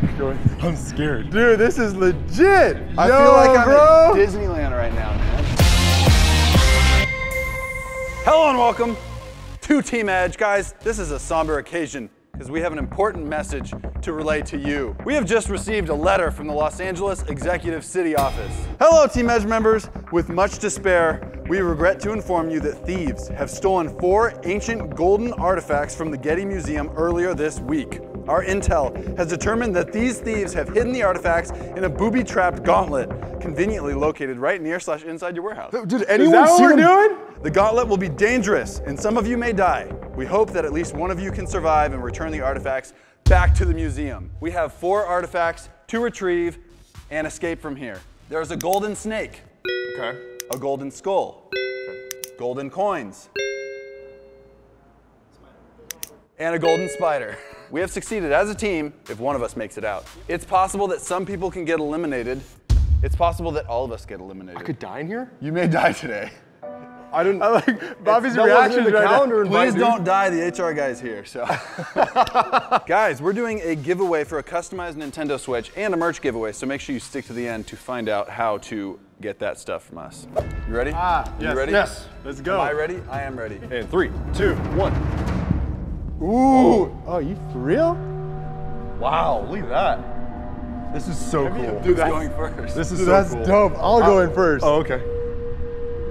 I'm scared. Dude, this is legit. I Yo, feel like I'm bro. at Disneyland right now, man. Hello and welcome to Team Edge. Guys, this is a somber occasion because we have an important message to relay to you. We have just received a letter from the Los Angeles Executive City Office. Hello, Team Edge members. With much despair, we regret to inform you that thieves have stolen four ancient golden artifacts from the Getty Museum earlier this week. Our intel has determined that these thieves have hidden the artifacts in a booby-trapped gauntlet conveniently located right near slash inside your warehouse. Did Is anyone that what we're them? doing? The gauntlet will be dangerous, and some of you may die. We hope that at least one of you can survive and return the artifacts back to the museum. We have four artifacts to retrieve and escape from here. There's a golden snake, Okay. a golden skull, golden coins, and a golden spider. We have succeeded as a team if one of us makes it out. It's possible that some people can get eliminated. It's possible that all of us get eliminated. I could die in here? you may die today. I didn't. I like Bobby's reaction in the right calendar Please don't die, the HR guy's here. So, guys, we're doing a giveaway for a customized Nintendo Switch and a merch giveaway. So make sure you stick to the end to find out how to get that stuff from us. You ready? Ah, You yes. ready? Yes. Let's Am go. I ready? I am ready. And three, two, one. Ooh. Oh, oh, you for real? Wow, look at that. This is so cool. Who's going first? This is Dude, so that's cool. dope. I'll go uh, in first. Oh, okay.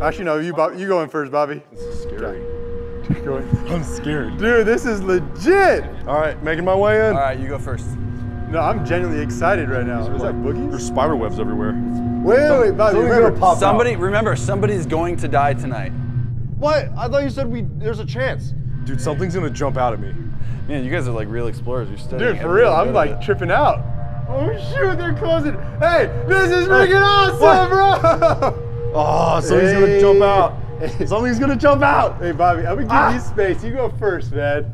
Actually, no, you, Bob, you go in first, Bobby. This is scary. Go in. I'm scared. Dude, this is legit. All right, making my way in. All right, you go first. No, I'm genuinely excited right now. Is that boogies? There's spider webs everywhere. Wait, wait, wait, Bobby. Remember, pop Somebody, remember, somebody's going to die tonight. What? I thought you said we. There's a chance. Dude, something's gonna jump out at me. Man, you guys are like real explorers. You're studying. Dude, for real, I'm like it. tripping out. Oh shoot, they're closing. Hey, this is freaking awesome, bro. Oh, something's Hey. gonna jump out. Something's gonna jump out. hey, Bobby, I'm gonna give Ah. you space. You go first, man.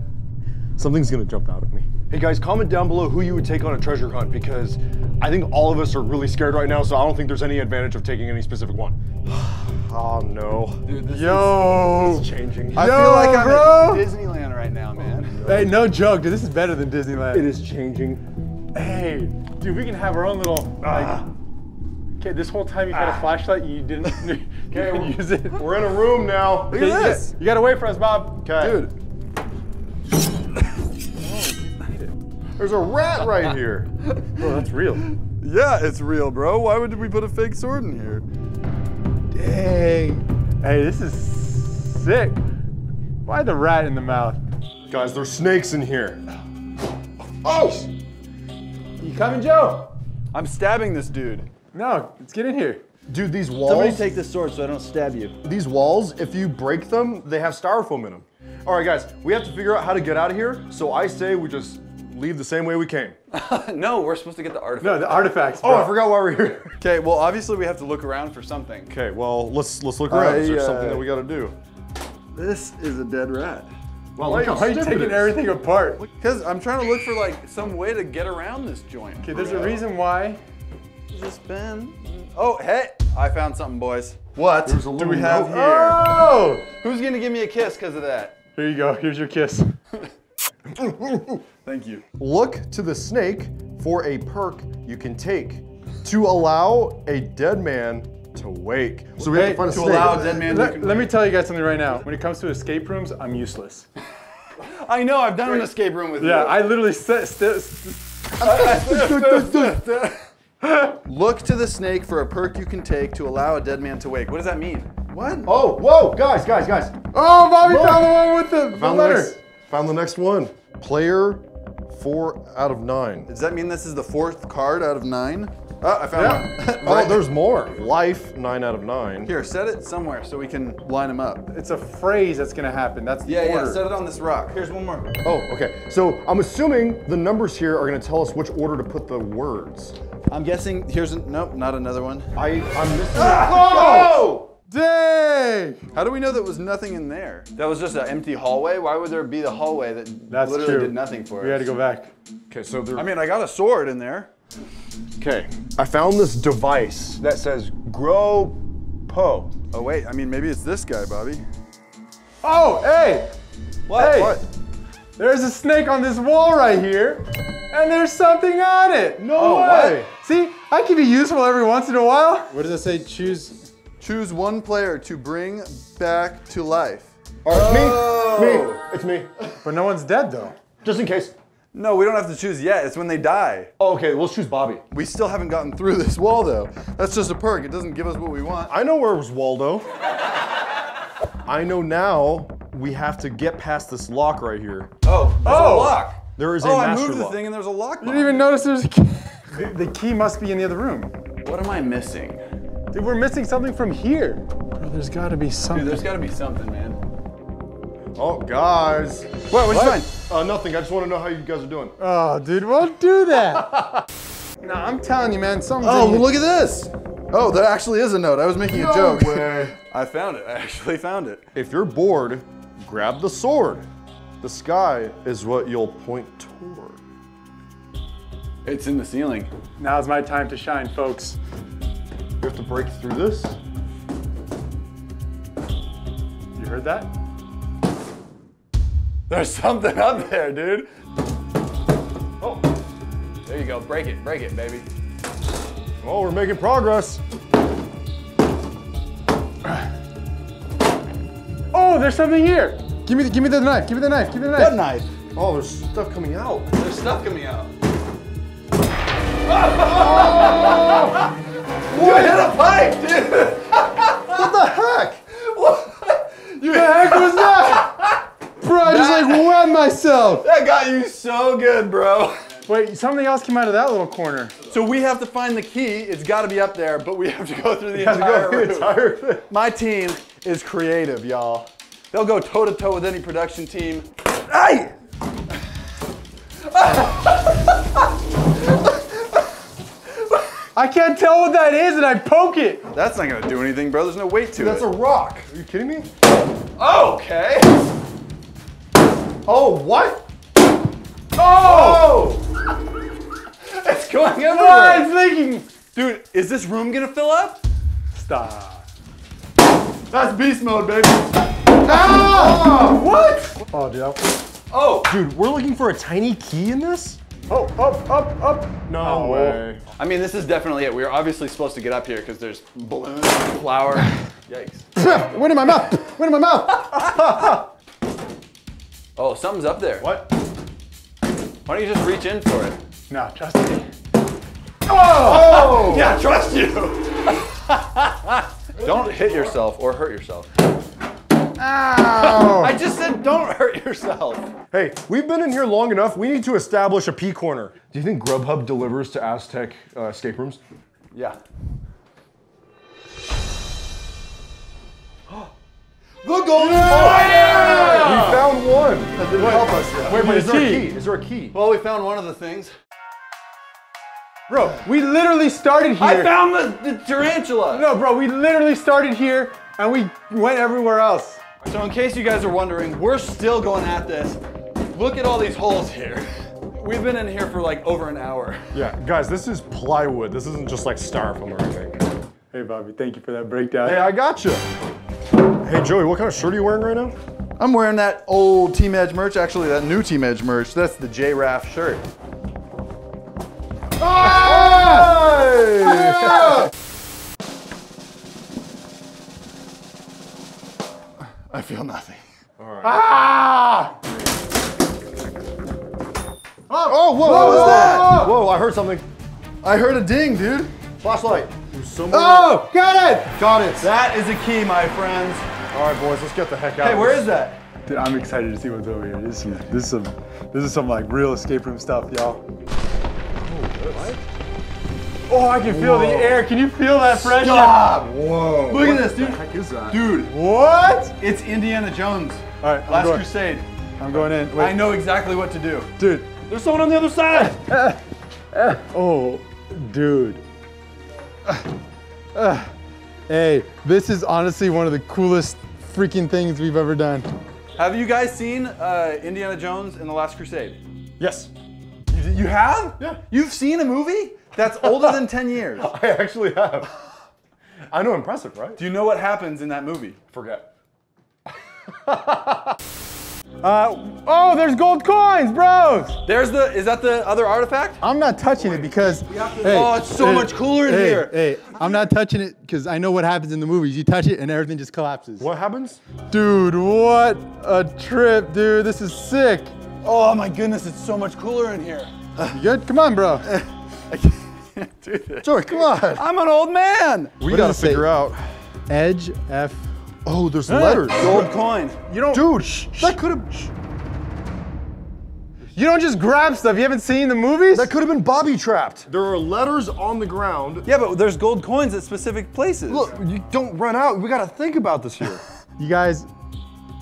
Something's gonna jump out at me. Hey guys, comment down below who you would take on a treasure hunt because I think all of us are really scared right now, so I don't think there's any advantage of taking any specific one. oh no. Dude, this Yo. It's changing. I Yo, feel like I'm bro. at Disneyland right now, man. Hey, no joke, dude. This is better than Disneyland. It is changing. Hey, dude, we can have our own little like. Ah. Okay, this whole time you had a ah. flashlight, you didn't, you didn't use it. We're in a room now. Look at this. You gotta wait for us, Bob. Okay. Dude, There's a rat right here. Bro, that's real. yeah, it's real, bro. Why would we put a fake sword in here? Dang. Hey, this is sick. Why the rat in the mouth? Guys, there's snakes in here. Oh! You coming, Joe? I'm stabbing this dude. No, let's get in here. Dude, these walls. Somebody take this sword so I don't stab you. these walls, if you break them, they have styrofoam in them. All right, guys, we have to figure out how to get out of here. So I say we just leave the same way we came. no, we're supposed to get the artifact. No, the artifacts. Oh, I forgot why we're here. Okay, well, obviously we have to look around for something. Okay, well, let's let's look around. Is there uh, something that we got to do? This is a dead rat. Well, Why, why are you taking everything apart? Because I'm trying to look for like some way to get around this joint. Okay, there's a reason why. Just been. Oh, hey! I found something, boys. What a do we have note. here? Oh! Who's gonna give me a kiss because of that? Here you go. Here's your kiss. Thank you. Look to the snake for a perk you can take to allow a dead man to wake. So we have to find a to snake. allow a dead man. Let, let me tell you guys something right now. When it comes to escape rooms, I'm useless. I know. I've done an escape room with Yeah, you. I literally st- st- Look to the snake for a perk you can take to allow a dead man to wake. What does that mean? What? Oh, whoa, guys, guys, guys. Oh, Bobby Look. found the one with the, the Found the, letter. next, found the next one. Player four out of nine. Does that mean this is the fourth card out of nine? Oh, I found Yeah. one. Oh, there's more. Life, nine out of nine. Here, set it somewhere so we can line them up. It's a phrase that's gonna happen. That's the Yeah, order. yeah, set it on this rock. Here's one more. Oh, okay. So I'm assuming the numbers here are going to tell us which order to put the words. I'm guessing, here's, an, nope, not another one. I, I'm missing. Ah! Oh! Dang! How do we know there was nothing in there? That was just an empty hallway? Why would there be the hallway that That's literally true. did nothing for We us? We had to go back. Okay, so there. I mean, I got a sword in there. okay. I found this device that says Grow Po. Oh, wait, I mean, maybe it's this guy, Bobby. Oh, hey! What? Hey! What? There's a snake on this wall right here. And there's something on it. No Oh, way. See, I can be useful every once in a while. What does it say? Choose. Choose one player to bring back to life. All right, Oh. me. Me. It's me. But no one's dead though. Just in case. No, we don't have to choose yet. It's when they die. Oh, okay, we'll choose Bobby. We still haven't gotten through this wall though. That's just a perk. It doesn't give us what we want. I know where was Waldo. I know now we have to get past this lock right here. Oh, there's Oh. a lock. There is oh, a master Oh, I master moved the lock. thing and there's a lock. You didn't even notice there's a key. The, the key must be in the other room. What am I missing? Dude, we're missing something from here. Bro, there's got to be something. Dude, there's got to be something, man. Oh, guys. What? What'd you What? Uh, nothing. I just want to know how you guys are doing. Oh, dude, won't do that. no, I'm telling you, man. something. Oh, well, look at this. Oh, that actually is a note. I was making a No joke. way. I found it. I actually found it. If you're bored, grab the sword. The sky is what you'll point toward. It's in the ceiling. Now's my time to shine, folks. You have to break through this. You heard that? There's something up there, dude. Oh, There you go. Break it. Break it, baby. oh, we're making progress. Oh, there's something here. Give me, the, give me the knife. Give me the knife. Give me the knife. What knife? Oh, there's stuff coming out. There's stuff coming out. You hit a pipe, dude. What the heck? What The heck was that? Bro, I just like wet myself. That got you so good, bro. Wait, something else came out of that little corner. So we have to find the key. It's got to be up there, but we have to go through the Have to entire go through entire thing. My team is creative, y'all. They'll go toe to toe with any production team. Hey! I can't tell what that is, and I poke it. That's not gonna do anything, bro. There's no weight to That's it. a rock. Are you kidding me? okay. Oh, what? Oh! it's going everywhere. I'm thinking. Dude, is this room gonna fill up? Stop. That's beast mode, baby. Ah! What? Oh, dude. Oh, Dude, we're looking for a tiny key in this? Oh, up, up, up. No Oh. way. I mean, this is definitely it. We were obviously supposed to get up here because there's balloons, flour. Yikes. Went in my mouth. Went in my mouth. Oh, something's up there. What? Why don't you just reach in for it? No, trust me. Oh! Yeah, trust you. don't hit yourself or hurt yourself. Ow. I just said don't hurt yourself. Hey, we've been in here long enough. We need to establish a P corner. Do you think Grubhub delivers to Aztec uh, escape rooms? Yeah. the golden We found one. That didn't help us yet. Wait, but is there a key. key? Is there a key? Well, we found one of the things. Bro, we literally started here. I found the, the tarantula. No, bro, we literally started here and we went everywhere else. So in case you guys are wondering, we're still going at this. Look at all these holes here. We've been in here for like over an hour. Yeah, guys, this is plywood. This isn't just like styrofoam or anything. Hey, Bobby, thank you for that breakdown. Hey, I got you. Hey, Joey, what kind of shirt are you wearing right now? I'm wearing that old Team Edge merch, actually that new Team Edge merch. That's the J Raff shirt. Ah! I feel nothing. ah! Oh, whoa, What was that? Whoa, I heard something. I heard a ding, dude. Flashlight. There's somewhere. Oh, got it! got it. That is a key, my friends. All right, boys, let's get the heck out. Hey, of where this. that? Dude, I'm excited to see what's over here. This is some, this is some, this is some like real escape room stuff, y'all. Oh, I can feel the air. Can you feel that pressure? Stop! Whoa. Look at this, dude. What the heck is that? Dude, What? it's Indiana Jones. All right, I'm Last going. Crusade. I'm going in. Wait, I know exactly what to do. dude. There's someone on the other side. Oh, dude. Hey, this is honestly one of the coolest freaking things we've ever done. Have you guys seen uh, Indiana Jones and the Last Crusade? yes. You, have? Yeah. You've seen a movie that's older than 10 years. I actually have. I know, impressive, right? Do you know what happens in that movie? Forget. Uh, oh, there's gold coins, bros. There's the, is that the other artifact? I'm not touching it because. Hey, Oh, it's so hey, much cooler in hey, here. Hey, I'm not touching it because I know what happens in the movies. You touch it and everything just collapses. What happens? Dude, what a trip, dude. This is sick. Oh my goodness, it's so much cooler in here. Uh, you good? Come on, bro. I can't do this. Joey, come on. I'm an old man. We What gotta does it say? figure out. Edge F. Oh, there's letters. Gold coin. You don't. Dude, that could have You don't just grab stuff. You haven't seen the movies? that could have been Bobby trapped. There are letters on the ground. Yeah, but there's gold coins at specific places. Look, you don't run out. We gotta think about this here. You guys,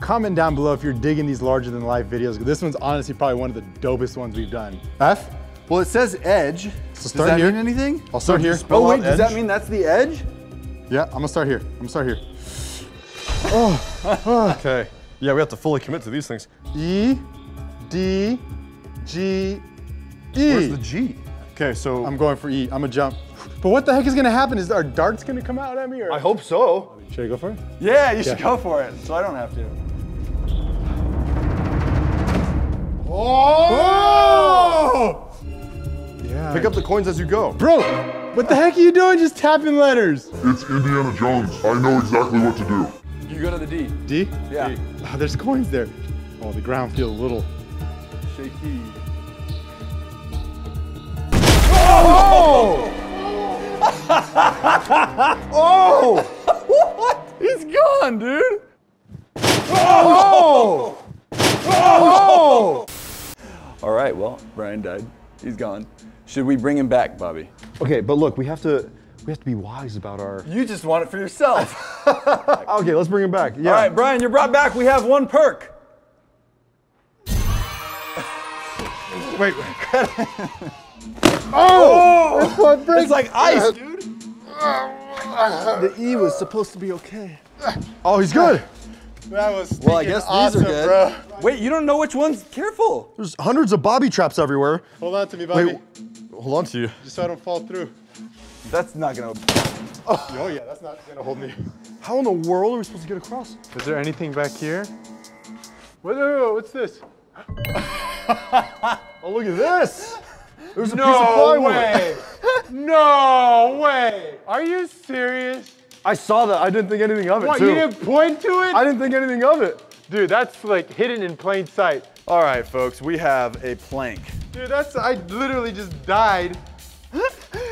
comment down below if you're digging these larger than life videos. This one's honestly probably one of the dopest ones we've done. F? Well, it says edge. Does start that here. mean anything? I'll start here. Oh wait, out does that mean that's the edge? Yeah, I'm gonna start here. I'm gonna start here. Oh. Okay. Yeah, we have to fully commit to these things. E, D, G, E. Where's the G? Okay, so I'm going for E. I'm gonna jump. But what the heck is gonna happen? Is our darts gonna come out at me or? I hope so. Should I go for it? Yeah, you should go for it, so I don't have to. Oh! Yeah. Pick up the coins as you go. Bro, what the heck are you doing? Just tapping letters. It's Indiana Jones. I know exactly what to do. You go to the D. D? Yeah. D. Oh, there's coins there. Oh, the ground feels a little. Shaky. Oh! Oh! what? He's gone, dude. Oh! Oh! oh! oh! All right, well, Bryan died. He's gone. Should we bring him back, Bobby? Okay, but look, we have to we have to be wise about our. You just want it for yourself. Okay, let's bring him back. Yeah. All right, Bryan, you're brought back. We have one perk. Wait, wait. Oh! oh! That's what breaks. It's like ice, dude. Oh, the E was supposed to be okay. Oh, he's good. That was Well, I stinking guess these are good. bro. Wait, you don't know which one's? Careful. There's hundreds of bobby traps everywhere. Hold on to me, Bobby. Wait, hold on to you. Just so I don't fall through. That's not gonna. Oh, oh yeah, that's not gonna hold me. How in the world are we supposed to get across? Is there anything back here? What, wait, what's this? Oh, look at this. There's a piece of No plywood. way! no way! Are you serious? I saw that. I didn't think anything of it What, too. you didn't point to it? I didn't think anything of it. Dude, that's like hidden in plain sight. All right, folks, we have a plank. Dude, that's, I literally just died.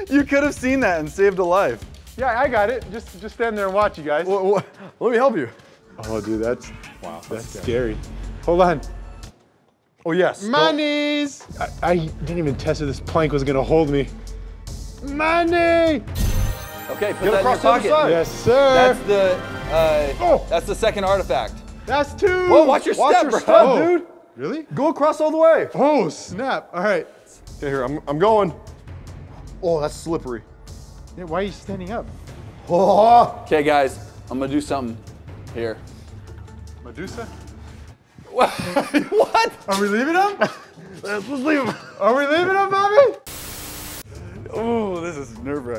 You could have seen that and saved a life. Yeah, I got it. Just, just stand there and watch you guys. Wha- wha- Let me help you. Oh, dude, that's, wow, that's scary. Hold on. Oh yes. My knees. I, I didn't even test if this plank was gonna hold me. Money! Okay, put Get that in your across the other pocket. Yes, sir. That's the. Uh, Oh. That's the second artifact. That's two. Whoa, watch your Watch step, your bro. step, Oh. dude. Really? Go across all the way. Oh, snap. All right. Okay, here, I'm, I'm going. Oh, that's slippery. Yeah, why are you standing up? Oh, Okay, guys, I'm gonna do something here. Medusa? What? what? Are we leaving him? let's leave him. Are we leaving him, Bobby?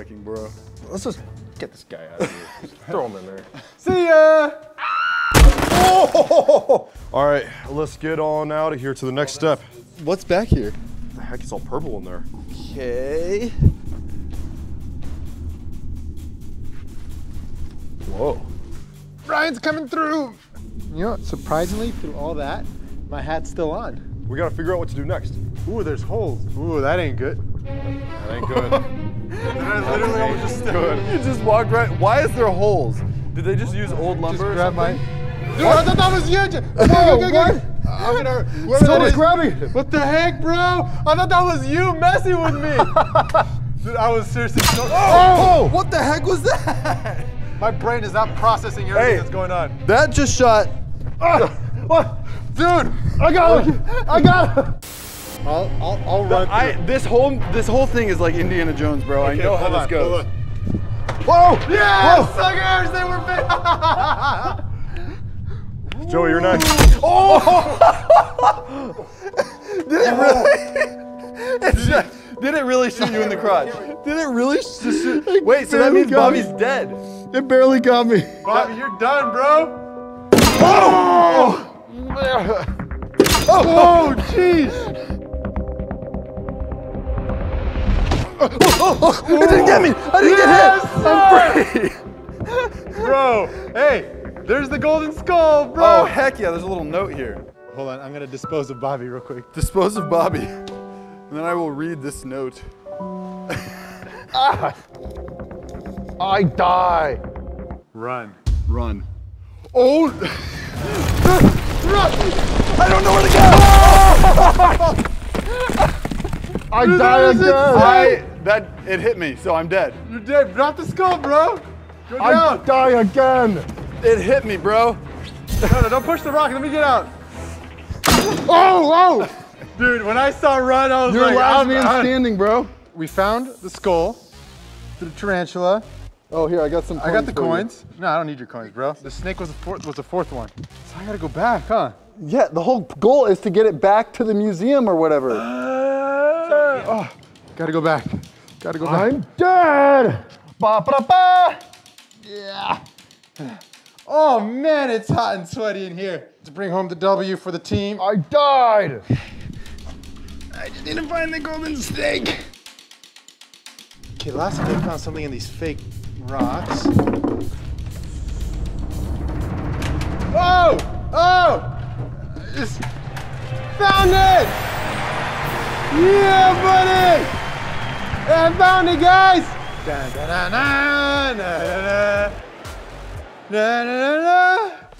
Oh, this is nerve wracking, bro. Let's just get this guy out of here. Just throw him in there. See ya. Oh! All right, let's get on out of here to the next step. What's back here? The heck, it's all purple in there. Okay. Whoa. Ryan's coming through. You know, surprisingly, through all that, my hat's still on. We gotta figure out what to do next. Ooh, there's holes. Ooh, that ain't good. That ain't good. I literally almost just You just walked right. Why is there holes? Did they just use old lumber? or grab my. Dude, I thought that was you. Whoa, Whoa, what? I'm gonna. Whoever that Someone's grabbing. What the heck, bro? I thought that was you messing with me. Dude, I was seriously. So, Oh! What the heck was that? My brain is not processing everything Hey. that's going on. That just shot. Ah, what? Dude, I got him. I got him. I'll, I'll, I'll run. I this whole this whole thing is like Indiana Jones, bro. I know how hold this goes. Whoa! Yeah, Whoa! suckers, they were big. Joey, you're next. Oh! Did it really? Just- did it really shoot you in the crotch? Did it really shoot? Wait, so that means got me. Bobby's dead. It barely got me. Bobby, you're done, bro. Oh! Oh! oh, jeez. It didn't get me. I didn't Yes, get hit. I'm free. Bro, hey, there's the golden skull, bro. Oh, heck yeah. There's a little note here. Hold on, I'm gonna dispose of Bobby real quick. Dispose of Bobby. And then I will read this note. ah, I die. Run. Run. Oh! Run! I don't know where to go! I die again. I, that, it hit me, so I'm dead. You're dead. Drop the skull, bro. Go I down. die again. It hit me, bro. No, no, don't push the rock. Let me get out. Oh, oh. Dude, when I saw run, I was You're like, last I'm- man I'm- standing, bro. We found the skull, the tarantula. Oh, here, I got some I got the coins. No, I don't need your coins, bro. The snake was the fourth. Was the fourth one. So I gotta go back, huh? Yeah, the whole goal is to get it back to the museum or whatever. oh, gotta go back. Gotta go back. I'm dead. Ba ba ba. Yeah. Oh man, it's hot and sweaty in here. To bring home the W for the team. I died. I just need to find the golden snake. Okay, last time they found something in these fake rocks. Oh! Oh! Just found it! Yeah, buddy! I found it, guys!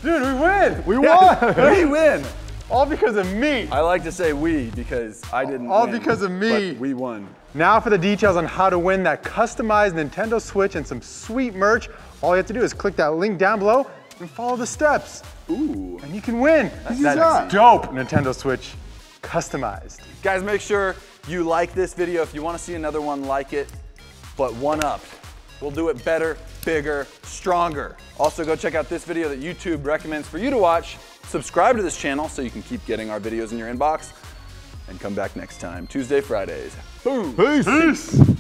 Dude, we win! We won! we win. All because of me. I like to say we because I didn't All win, because of me. but we won. Now for the details on how to win that customized Nintendo Switch and some sweet merch. All you have to do is click that link down below and follow the steps. Ooh. And you can win. This That's is a easy. dope Nintendo Switch customized. Guys, make sure you like this video if you want to see another one like it, but one up. We'll do it better, bigger, stronger. Also, go check out this video that YouTube recommends for you to watch. Subscribe to this channel so you can keep getting our videos in your inbox. And come back next time, Tuesday, Fridays. Boom. Peace. Peace.